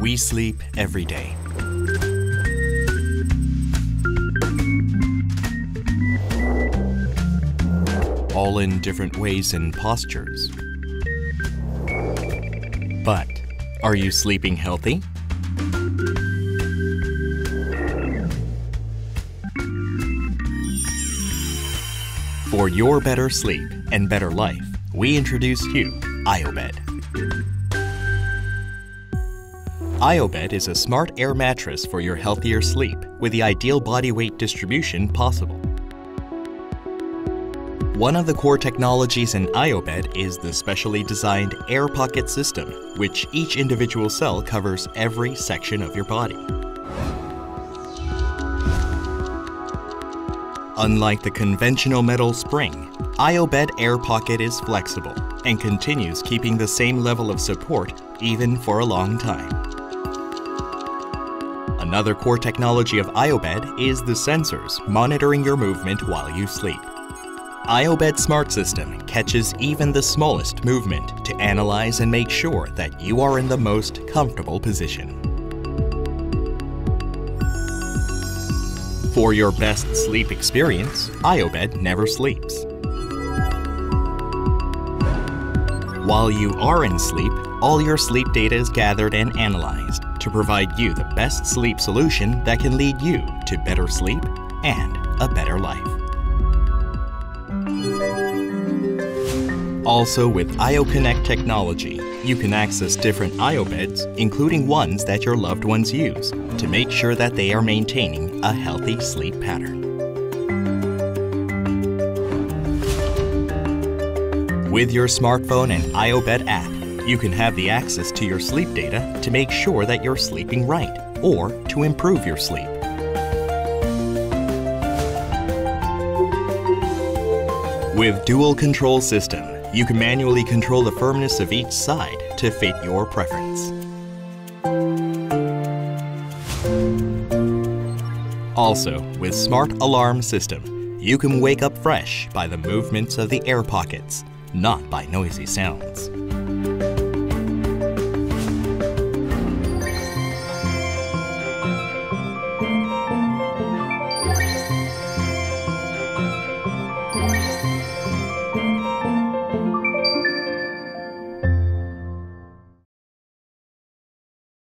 We sleep every day. All in different ways and postures. But are you sleeping healthy? For your better sleep and better life, we introduce you IOBED. IOBED is a smart air mattress for your healthier sleep with the ideal body weight distribution possible. One of the core technologies in IOBED is the specially designed air pocket system, which each individual cell covers every section of your body. Unlike the conventional metal spring, IOBED Air Pocket is flexible and continues keeping the same level of support even for a long time. Another core technology of IOBED is the sensors monitoring your movement while you sleep. IOBED Smart System catches even the smallest movement to analyze and make sure that you are in the most comfortable position. For your best sleep experience, IOBED never sleeps. While you are in sleep, all your sleep data is gathered and analyzed to provide you the best sleep solution that can lead you to better sleep and a better life. Also, with IOConnect technology, you can access different IOBEDs, including ones that your loved ones use, to make sure that they are maintaining a healthy sleep pattern. With your smartphone and IOBED app, you can have the access to your sleep data to make sure that you're sleeping right or to improve your sleep. With Dual Control System, you can manually control the firmness of each side to fit your preference. Also, with Smart Alarm System, you can wake up fresh by the movements of the air pockets, not by noisy sounds.